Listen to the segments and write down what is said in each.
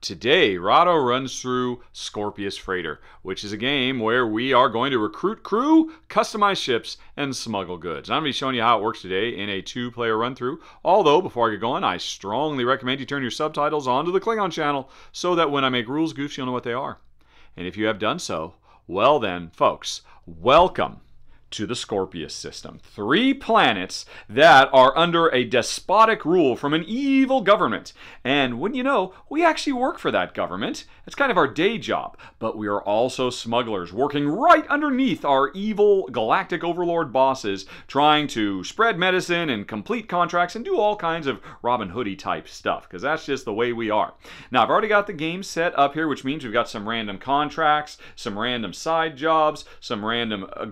Today, Rahdo runs through Scorpius Freighter, which is a game where we are going to recruit crew, customize ships, and smuggle goods. I'm going to be showing you how it works today in a two player run through. Although, before I get going, I strongly recommend you turn your subtitles onto the Klingon channel so that when I make rules goofs, you'll know what they are. And if you have done so, well then, folks, welcome to the Scorpius system. Three planets that are under a despotic rule from an evil government. And wouldn't you know, we actually work for that government. It's kind of our day job. But we are also smugglers working right underneath our evil galactic overlord bosses, trying to spread medicine and complete contracts and do all kinds of Robin Hoodie type stuff, because that's just the way we are. Now, I've already got the game set up here, which means we've got some random contracts, some random side jobs, some random uh,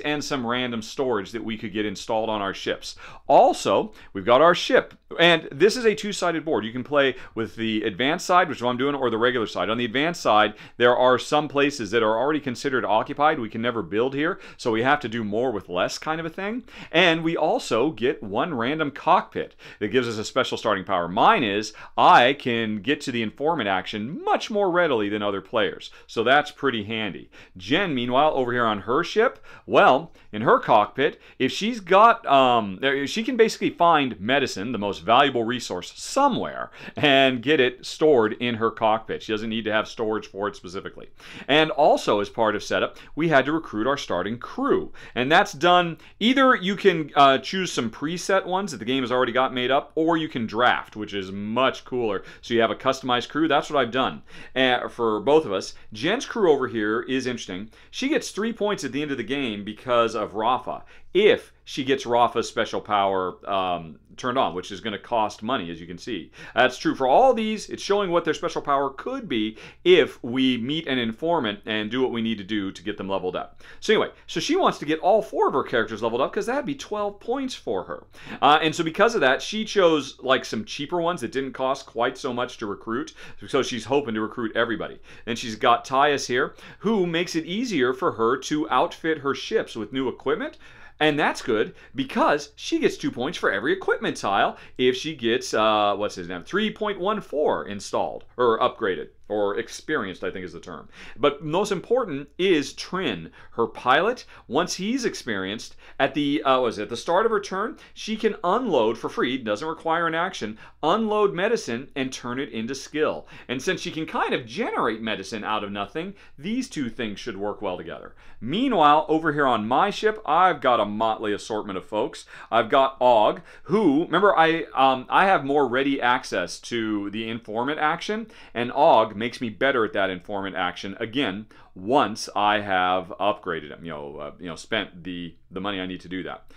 and some random storage that we could get installed on our ships. Also, we've got our ship, and this is a two-sided board. You can play with the advanced side, which is what I'm doing, or the regular side. On the advanced side, there are some places that are already considered occupied. We can never build here, so we have to do more with less kind of a thing. And we also get one random cockpit that gives us a special starting power. Mine is I can get to the informant action much more readily than other players, so that's pretty handy. Jen, meanwhile, over here on her ship, well, in her cockpit, if she's got, um, she can basically find medicine, the most valuable resource, somewhere and get it stored in her cockpit. She doesn't need to have storage for it specifically. And also, as part of setup, we had to recruit our starting crew. And that's done either you can uh, choose some preset ones that the game has already got made up, or you can draft, which is much cooler. So you have a customized crew. That's what I've done uh, for both of us. Jen's crew over here is interesting. She gets three points at the end of the game because of Rafa. If she gets Rafa's special power um, turned on, which is going to cost money, as you can see. That's true for all these. It's showing what their special power could be if we meet an informant and do what we need to do to get them leveled up. So anyway, so she wants to get all four of her characters leveled up because that'd be 12 points for her. Uh, and so because of that, she chose like some cheaper ones that didn't cost quite so much to recruit. So she's hoping to recruit everybody. And she's got Tyus here, who makes it easier for her to outfit her ships with new equipment. And that's good because she gets two points for every equipment tile if she gets, uh, what's his name, 3.14 installed or upgraded or experienced, I think is the term. But most important is Trin, her pilot. Once he's experienced, at the uh, was it, the start of her turn, she can unload for free, doesn't require an action, unload medicine and turn it into skill. And since she can kind of generate medicine out of nothing, these two things should work well together. Meanwhile, over here on my ship, I've got a motley assortment of folks. I've got Og, who remember I um, I have more ready access to the informant action, and Og makes me better at that informant action again once I have upgraded him. You know, uh, you know, spent the the money I need to do that.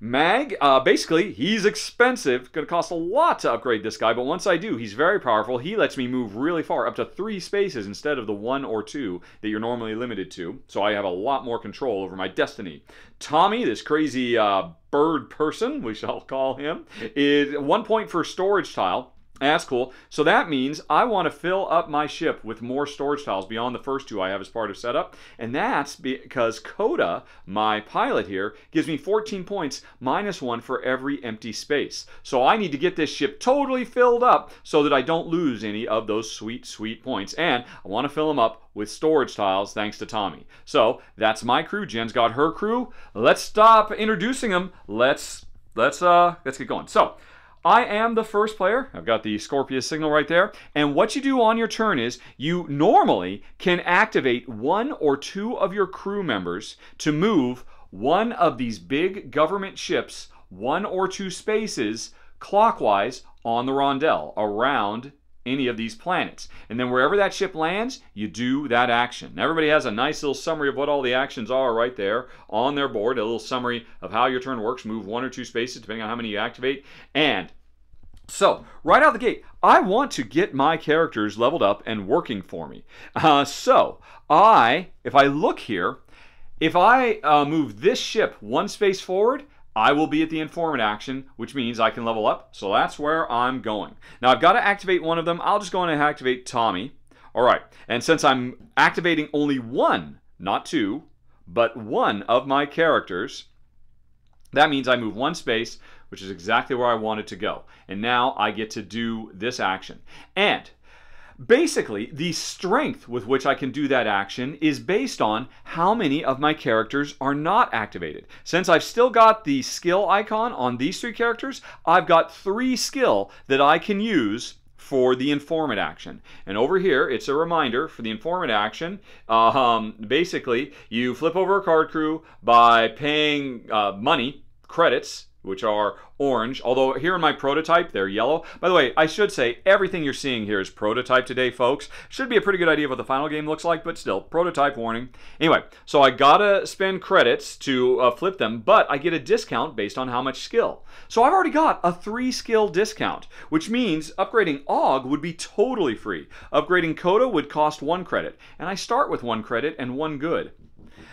Mag, uh, basically, he's expensive. Going to cost a lot to upgrade this guy, but once I do, he's very powerful. He lets me move really far, up to three spaces instead of the one or two that you're normally limited to. So I have a lot more control over my destiny. Tommy, this crazy uh, bird person, we shall call him, is one point for storage tile. That's cool. So that means I want to fill up my ship with more storage tiles beyond the first two I have as part of setup. And that's because Coda, my pilot here, gives me 14 points minus one for every empty space. So I need to get this ship totally filled up so that I don't lose any of those sweet, sweet points. And I want to fill them up with storage tiles thanks to Tommy. So that's my crew. Jen's got her crew. Let's stop introducing them. Let's let's uh let's get going. So I am the first player. I've got the Scorpius signal right there. And what you do on your turn is you normally can activate one or two of your crew members to move one of these big government ships one or two spaces clockwise on the rondel around any of these planets. And then wherever that ship lands, you do that action. Everybody has a nice little summary of what all the actions are right there on their board, a little summary of how your turn works, move one or two spaces depending on how many you activate. And so, right out the gate, I want to get my characters leveled up and working for me. Uh, so, I, if I look here, if I uh, move this ship one space forward, I will be at the informant action, which means I can level up. So that's where I'm going. Now I've got to activate one of them. I'll just go and activate Tommy. All right. And since I'm activating only one, not two, but one of my characters, that means I move one space, which is exactly where I wanted to go. And now I get to do this action. And Basically, the strength with which I can do that action is based on how many of my characters are not activated. Since I've still got the skill icon on these three characters, I've got three skill that I can use for the informant action. And over here, it's a reminder for the informant action. Um, basically, you flip over a card crew by paying uh, money, credits, which are orange, although here in my prototype, they're yellow. By the way, I should say everything you're seeing here is prototype today, folks. Should be a pretty good idea of what the final game looks like, but still, prototype warning. Anyway, so I gotta spend credits to uh, flip them, but I get a discount based on how much skill. So I've already got a three skill discount, which means upgrading Og would be totally free. Upgrading Coda would cost one credit, and I start with one credit and one good.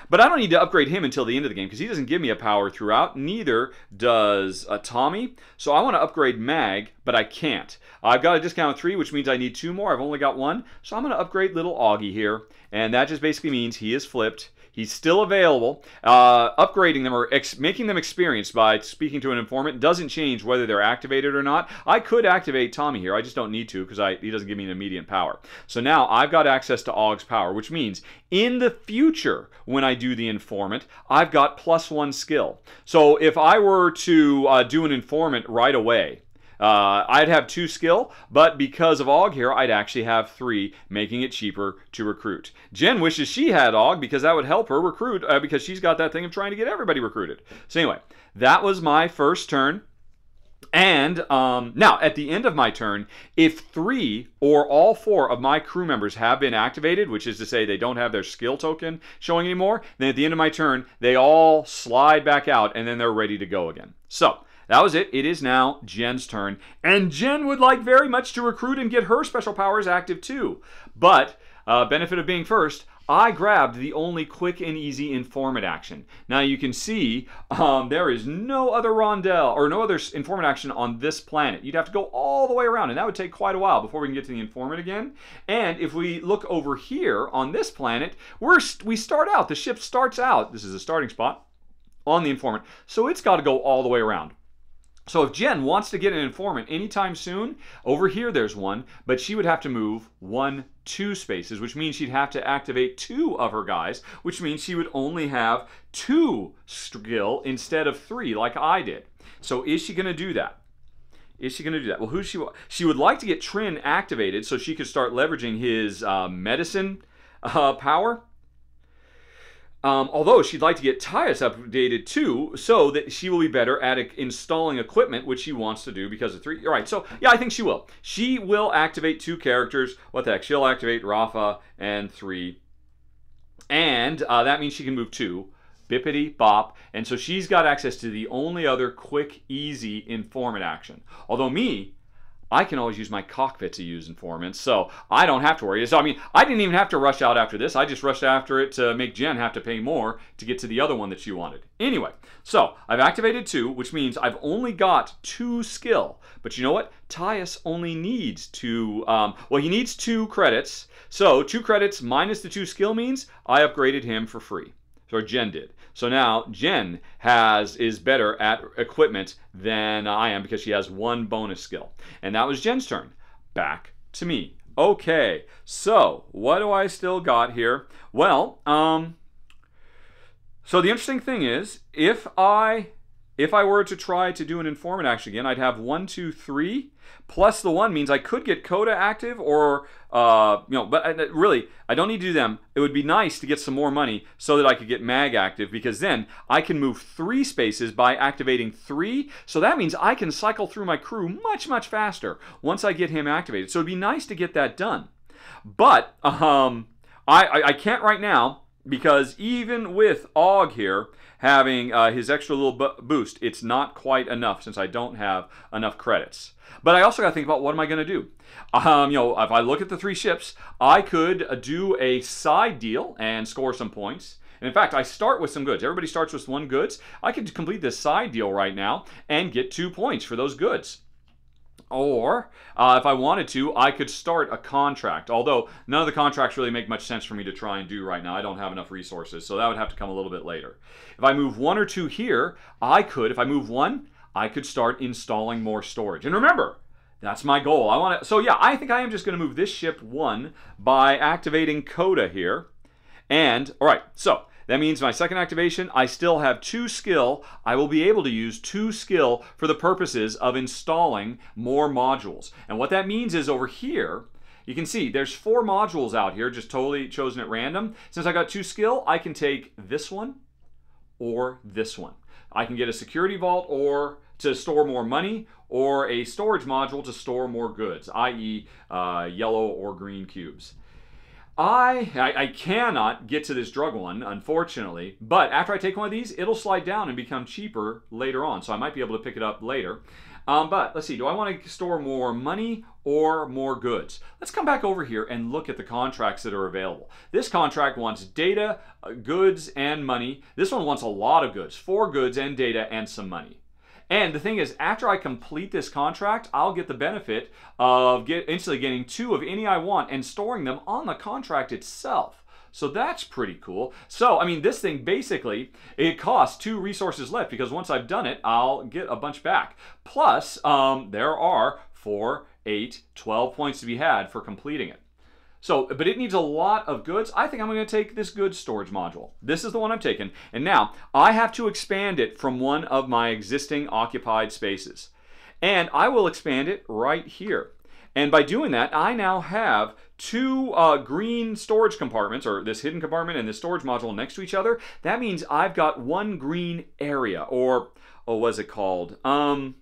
But I don't need to upgrade him until the end of the game because he doesn't give me a power throughout. Neither does uh, Tommy. So I want to upgrade Mag, but I can't. I've got a discount of three, which means I need two more. I've only got one. So I'm going to upgrade little Augie here. And that just basically means he is flipped. He's still available. Uh, upgrading them or making them experienced by speaking to an informant doesn't change whether they're activated or not. I could activate Tommy here. I just don't need to because he doesn't give me an immediate power. So now I've got access to Og's power, which means in the future, when I do the informant, I've got plus one skill. So if I were to uh, do an informant right away, uh, I'd have two skill, but because of Og here, I'd actually have three, making it cheaper to recruit. Jen wishes she had Og because that would help her recruit uh, because she's got that thing of trying to get everybody recruited. So anyway, that was my first turn. And um, now, at the end of my turn, if three or all four of my crew members have been activated, which is to say they don't have their skill token showing anymore, then at the end of my turn, they all slide back out and then they're ready to go again. So, that was it. It is now Jen's turn. And Jen would like very much to recruit and get her special powers active too. But, uh, benefit of being first, I grabbed the only quick and easy informant action. Now you can see um, there is no other rondel or no other informant action on this planet. You'd have to go all the way around and that would take quite a while before we can get to the informant again. And if we look over here on this planet, we're, we start out, the ship starts out, this is a starting spot, on the informant. So it's got to go all the way around. So if Jen wants to get an informant anytime soon, over here there's one, but she would have to move one, two spaces, which means she'd have to activate two of her guys, which means she would only have two skill instead of three like I did. So is she going to do that? Is she going to do that? Well, who she she would like to get Trin activated so she could start leveraging his uh, medicine uh, power. Um, although she'd like to get Tyus updated too, so that she will be better at installing equipment, which she wants to do because of three. All right, so yeah, I think she will. She will activate two characters. What the heck? She'll activate Rafa and three, and uh, that means she can move two. Bippity bop, and so she's got access to the only other quick, easy informant action. Although me, I can always use my cockpit to use informants, so I don't have to worry. So, I mean, I didn't even have to rush out after this. I just rushed after it to make Jen have to pay more to get to the other one that she wanted. Anyway, so I've activated two, which means I've only got two skill. But you know what? Tyus only needs two, um, well, he needs two credits. So two credits minus the two skill means I upgraded him for free or Jen did. So now Jen has is better at equipment than I am because she has one bonus skill. And that was Jen's turn. Back to me. Okay, so what do I still got here? Well, um, so the interesting thing is, if I if I were to try to do an informant action again, I'd have one, two, three, plus the one means I could get Coda active or, uh, you know, but uh, really, I don't need to do them. It would be nice to get some more money so that I could get Mag active because then I can move three spaces by activating three. So that means I can cycle through my crew much, much faster once I get him activated. So it'd be nice to get that done. But um, I, I, I can't right now because even with Og here, having uh, his extra little boost, it's not quite enough since I don't have enough credits. But I also got to think about what am I going to do? Um, you know, if I look at the three ships, I could uh, do a side deal and score some points. And in fact, I start with some goods. Everybody starts with one goods. I could complete this side deal right now and get two points for those goods. Or, uh, if I wanted to, I could start a contract. Although none of the contracts really make much sense for me to try and do right now. I don't have enough resources, so that would have to come a little bit later. If I move one or two here, I could, if I move one, I could start installing more storage. And remember, That's my goal. I want to. So yeah, I think I am just going to move this ship one by activating Coda here. And all right, so that means my second activation, I still have two skill. I will be able to use two skill for the purposes of installing more modules. And what that means is over here, you can see there's four modules out here, just totally chosen at random. Since I got two skill, I can take this one or this one. I can get a security vault or to store more money or a storage module to store more goods, i.e. Uh, yellow or green cubes. I, I, I cannot get to this drug one, unfortunately, but after I take one of these, it'll slide down and become cheaper later on, so I might be able to pick it up later. Um, but let's see, do I want to store more money or more goods? Let's come back over here and look at the contracts that are available. This contract wants data, uh, goods, and money. This one wants a lot of goods, four goods and data and some money. And the thing is, after I complete this contract, I'll get the benefit of get, instantly getting two of any I want and storing them on the contract itself. So that's pretty cool. So, I mean, this thing basically, it costs two resources left because once I've done it, I'll get a bunch back. Plus, um, there are four, eight, 12 points to be had for completing it. So, but it needs a lot of goods. I think I'm going to take this goods storage module. This is the one I'm taking. And now I have to expand it from one of my existing occupied spaces. And I will expand it right here. And by doing that, I now have two uh, green storage compartments, or this hidden compartment and this storage module next to each other. That means I've got one green area, or, oh, what's it called? Um,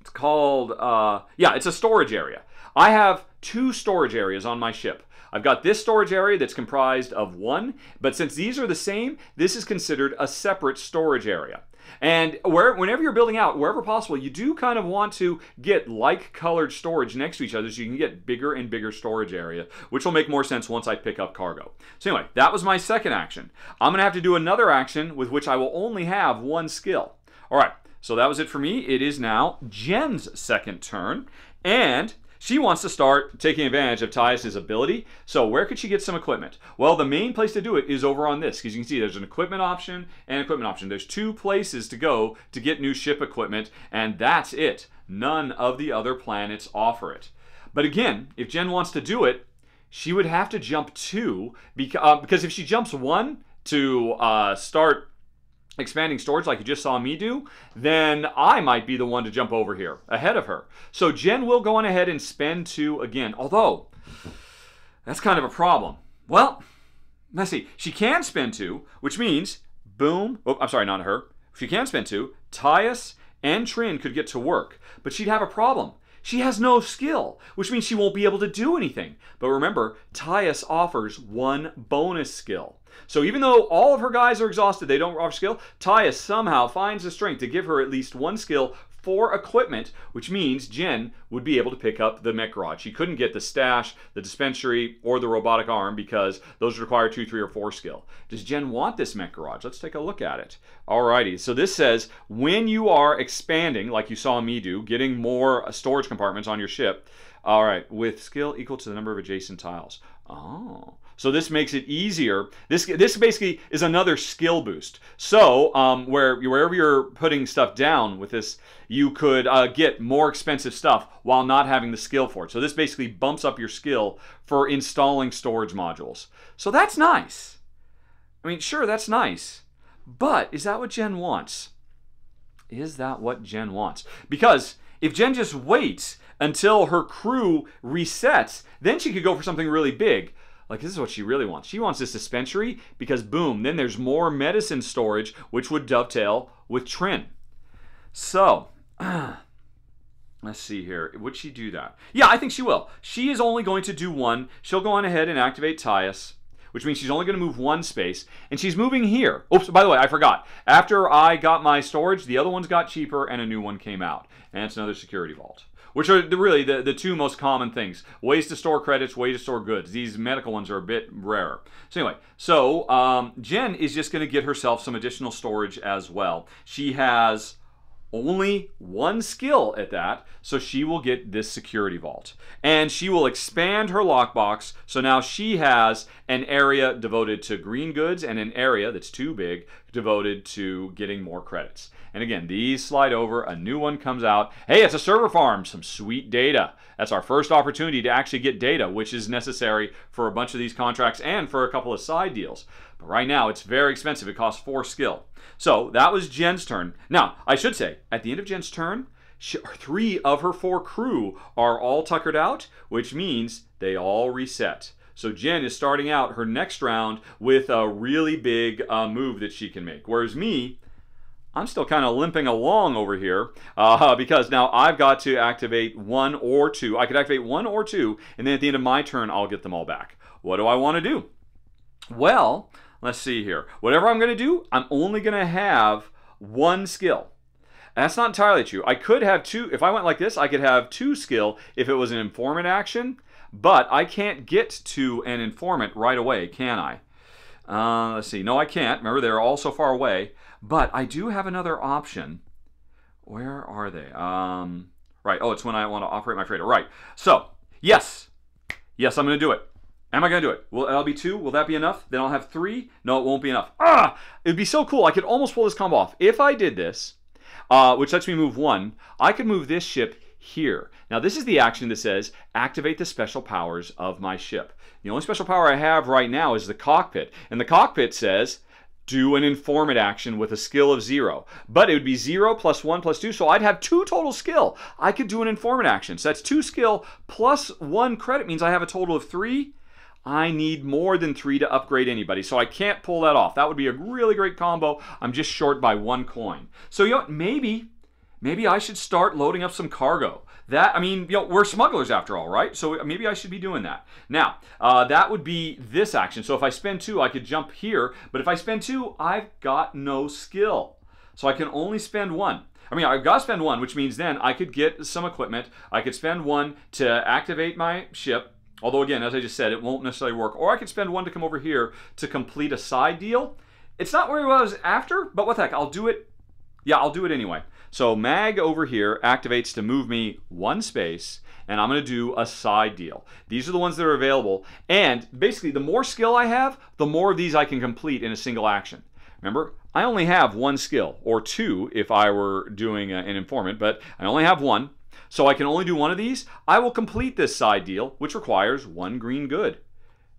it's called, uh, yeah, it's a storage area. I have two storage areas on my ship. I've got this storage area that's comprised of one, but since these are the same, this is considered a separate storage area. And where, whenever you're building out, wherever possible, you do kind of want to get like colored storage next to each other so you can get bigger and bigger storage area, which will make more sense once I pick up cargo. So anyway, that was my second action. I'm gonna have to do another action with which I will only have one skill. All right, so that was it for me. It is now Jen's second turn. And she wants to start taking advantage of Tyus's ability. So where could she get some equipment? Well, the main place to do it is over on this, because you can see there's an equipment option and equipment option. There's two places to go to get new ship equipment, and that's it. None of the other planets offer it. But again, if Jen wants to do it, she would have to jump two, uh, because if she jumps one to uh, start expanding storage like you just saw me do, then I might be the one to jump over here ahead of her. So Jen will go on ahead and spend two again, although that's kind of a problem. Well, let's see. She can spend two, which means, boom, oh, I'm sorry, not her. If she can spend two. Tyus and Trin could get to work, but she'd have a problem. She has no skill, which means she won't be able to do anything. But remember, Tyus offers one bonus skill. So even though all of her guys are exhausted, they don't offer skill, Tyus somehow finds the strength to give her at least one skill for equipment, which means Jen would be able to pick up the mech rod. She couldn't get the stash, the dispensary, or the robotic arm because those require two, three, or four skill. Does Jen want this mech garage? Let's take a look at it. Alrighty, so this says when you are expanding, like you saw me do, getting more storage compartments on your ship, all right, with skill equal to the number of adjacent tiles. Oh, so this makes it easier. This this basically is another skill boost. So um, where wherever you're putting stuff down with this, you could uh, get more expensive stuff while not having the skill for it. So this basically bumps up your skill for installing storage modules. So that's nice. I mean, sure, that's nice. But is that what Jen wants? Is that what Jen wants? Because if Jen just waits until her crew resets, then she could go for something really big. Like, this is what she really wants. She wants this dispensary because, boom, then there's more medicine storage, which would dovetail with Trin. So, let's see here. Would she do that? Yeah, I think she will. She is only going to do one. She'll go on ahead and activate Tyus, which means she's only going to move one space. And she's moving here. Oops, by the way, I forgot. After I got my storage, the other ones got cheaper and a new one came out. And it's another security vault which are really the, the two most common things. Ways to store credits, ways to store goods. These medical ones are a bit rarer. So anyway, so um, Jen is just going to get herself some additional storage as well. She has only one skill at that, so she will get this security vault. And she will expand her lockbox, so now she has an area devoted to green goods and an area that's too big devoted to getting more credits. And again, these slide over, a new one comes out. Hey, it's a server farm, some sweet data. That's our first opportunity to actually get data, which is necessary for a bunch of these contracts and for a couple of side deals. But right now, it's very expensive. It costs four skill. So that was Jen's turn. Now, I should say, at the end of Jen's turn, she, three of her four crew are all tuckered out, which means they all reset. So Jen is starting out her next round with a really big uh, move that she can make. Whereas me, I'm still kind of limping along over here uh, because now I've got to activate one or two. I could activate one or two, and then at the end of my turn, I'll get them all back. What do I want to do? Well, let's see here. Whatever I'm going to do, I'm only going to have one skill. That's not entirely true. I could have two, if I went like this, I could have two skill if it was an informant action, but I can't get to an informant right away, can I? Uh, let's see. No, I can't. Remember, they're all so far away. But I do have another option. Where are they? Um, right. Oh, it's when I want to operate my freighter. Right. So, yes. Yes, I'm going to do it. Am I going to do it? Will that'll be two? Will that be enough? Then I'll have three? No, it won't be enough. Ah! It'd be so cool. I could almost pull this combo off. If I did this, uh, which lets me move one, I could move this ship here. Now, this is the action that says activate the special powers of my ship. The only special power I have right now is the cockpit. And the cockpit says do an informant action with a skill of zero. But it would be zero plus one plus two, so I'd have two total skill. I could do an informant action. So that's two skill plus one credit means I have a total of three. I need more than three to upgrade anybody, so I can't pull that off. That would be a really great combo. I'm just short by one coin. So, you know, maybe, maybe I should start loading up some cargo. That, I mean, you know, we're smugglers after all, right? So maybe I should be doing that. Now, uh, that would be this action. So if I spend two, I could jump here. But if I spend two, I've got no skill. So I can only spend one. I mean, I've got to spend one, which means then I could get some equipment. I could spend one to activate my ship. Although, again, as I just said, it won't necessarily work. Or I could spend one to come over here to complete a side deal. It's not where I was after, but what the heck, I'll do it. Yeah, I'll do it anyway. So mag over here activates to move me one space and I'm going to do a side deal. These are the ones that are available. And basically, the more skill I have, the more of these I can complete in a single action. Remember, I only have one skill, or two if I were doing uh, an informant, but I only have one. So I can only do one of these. I will complete this side deal, which requires one green good.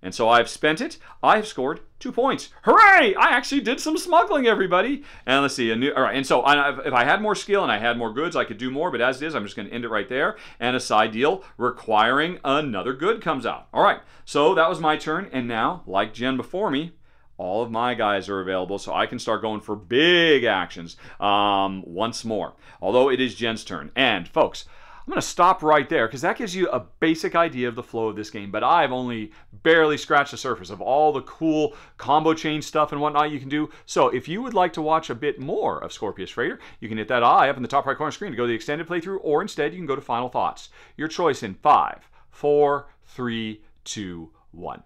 And so I've spent it. I've scored two points. Hooray! I actually did some smuggling, everybody. And let's see. A new, all right. And so I, if I had more skill and I had more goods, I could do more. But as it is, I'm just going to end it right there. And a side deal requiring another good comes out. All right. So that was my turn. And now, like Jen before me, all of my guys are available, so I can start going for big actions um, once more. Although it is Jen's turn. And folks, I'm going to stop right there because that gives you a basic idea of the flow of this game. But I've only barely scratched the surface of all the cool combo chain stuff and whatnot you can do. So if you would like to watch a bit more of Scorpius Freighter, you can hit that eye up in the top right corner screen to go to the extended playthrough, or instead you can go to Final Thoughts. Your choice in five, four, three, two, one.